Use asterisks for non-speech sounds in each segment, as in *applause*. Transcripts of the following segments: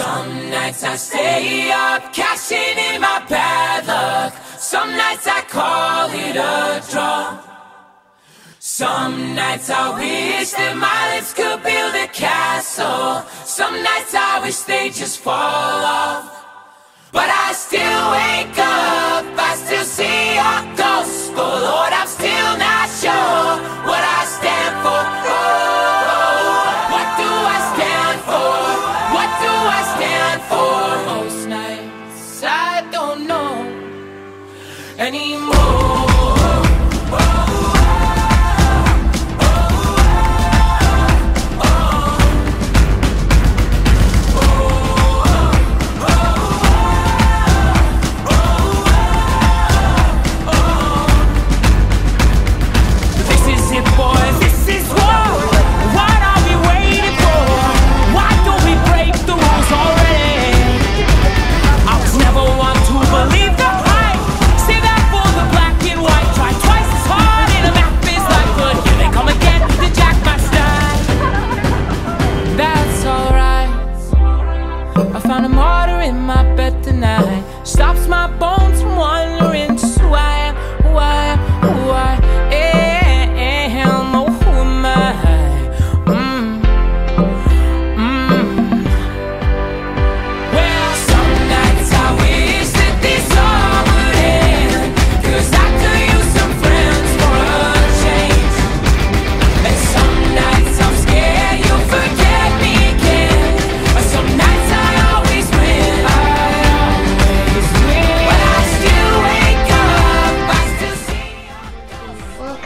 Some nights I stay up, cashing in my bad luck. Some nights I call it a draw. Some nights I wish that my lips could build a castle. Some nights I wish they just fall off. But I still wake up, I still see anymore.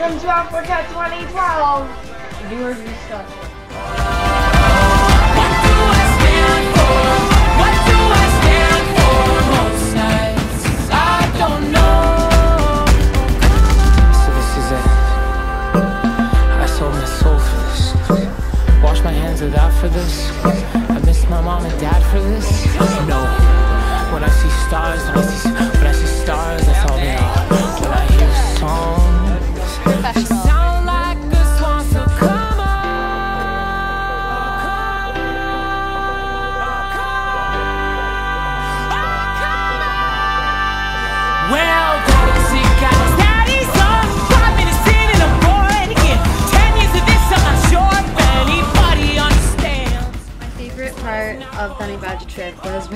Welcome to Africa 2012. Viewers and stuff. I stand for? What do I stand for? Most nights I don't know. So this is it. I sold my soul for this. Wash my hands of that for this. I missed my mom and dad for this. No. When I see stars, when I see,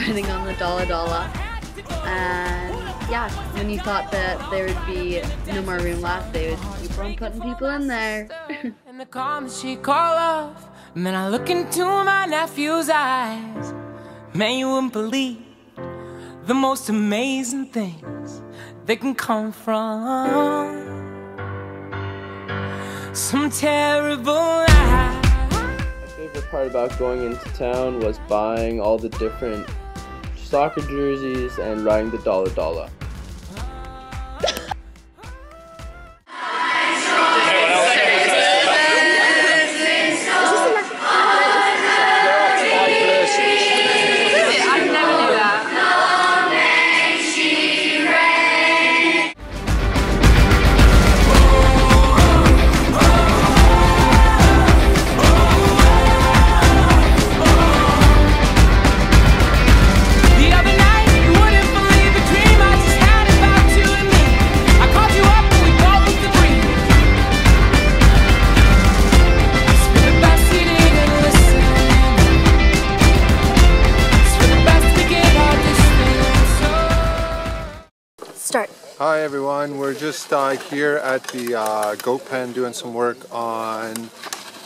riding on the dala dala. And yeah, when you thought that there would be no more room left, they would keep on putting people in there. *laughs* And the comments she call off. and then I look into my nephew's eyes. Man, you wouldn't believe the most amazing things that can come from some terrible lie. My favorite part about going into town was buying all the different soccer jerseys and riding the dala dala. Start. Hi everyone, we're just uh, here at the uh, goat pen doing some work on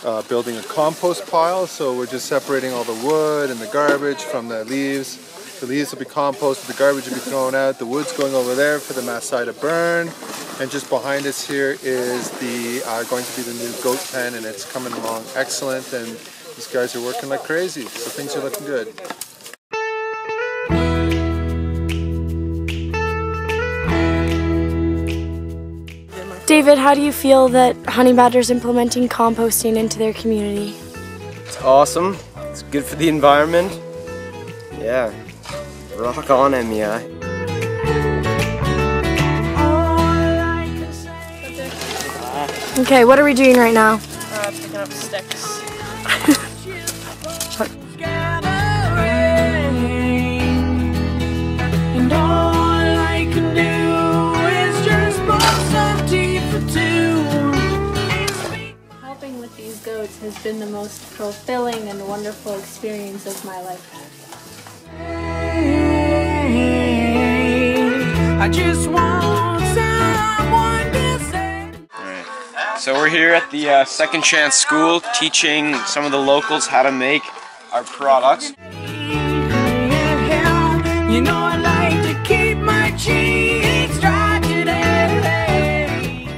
uh, building a compost pile. So we're just separating all the wood and the garbage from the leaves. The leaves will be composted, the garbage will be thrown out, the wood's going over there for the Maasai to burn. And just behind us here is the uh, going to be the new goat pen and it's coming along excellent and these guys are working like crazy. So things are looking good. David, how do you feel that Honey Badger's implementing composting into their community? It's awesome. It's good for the environment. Yeah. Rock on, MEI. Okay, what are we doing right now? Been the most fulfilling and wonderful experience of my life. I just want someone to say. So we're here at the uh, Second Chance School teaching some of the locals how to make our products. You know I like to keep my cheeks dry today.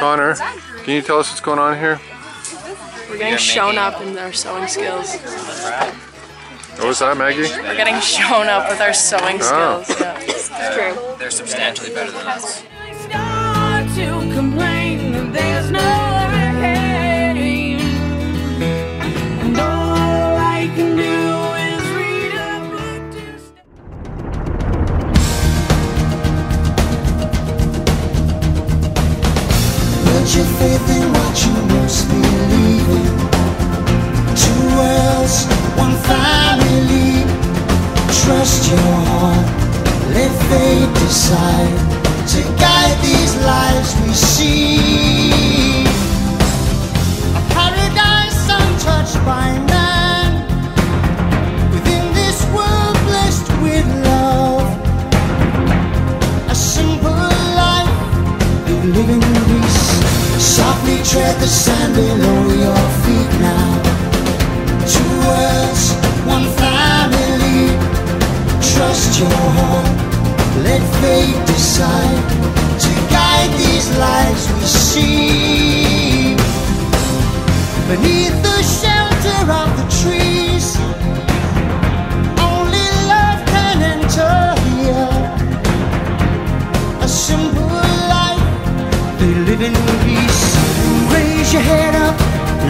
Connor, can you tell us what's going on here? We're getting shown up in our sewing skills. What was that, Maggie? We're getting shown up with our sewing Oh. skills. Yeah. It's true. They're substantially better than us. Start to complain that there's no rain. And all I can do is read a book to Put your faith in what you most believe in. Two worlds, one family. Trust your heart, let fate decide to guide these lives we see. Tread the sand below your feet now. Two worlds, one family. Trust your heart, let fate decide to guide these lives we see. Beneath the shelter of the trees, your head up,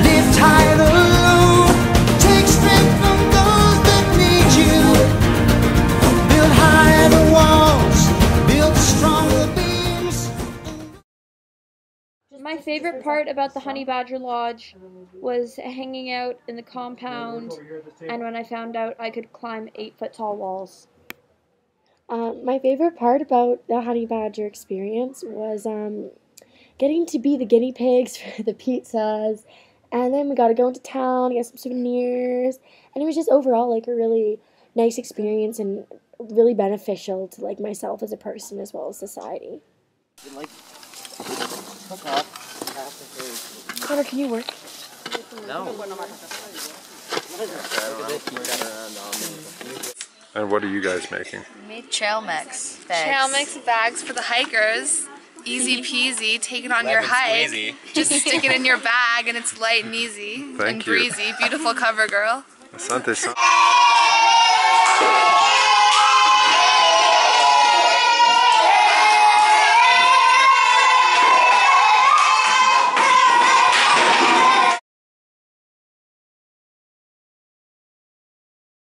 lift high the load. Take strength from those that need you. Build higher the walls, build stronger beams. My favorite part about the Honey Badger Lodge was hanging out in the compound and when I found out I could climb eight foot tall walls. Uh, my favorite part about the Honey Badger experience was um, getting to be the guinea pigs *laughs* for the pizzas, and then we got to go into town, and get some souvenirs, and it was just overall like a really nice experience and really beneficial to like myself as a person as well as society. Connor, can you work? No. And what are you guys making? made trail mix Trail mix bags for the hikers. Easy mm-hmm. peasy, take it on your hike. squeezy. *laughs* Just stick it in your bag and it's light and easy Thank and you. breezy. Beautiful cover girl. Asante san.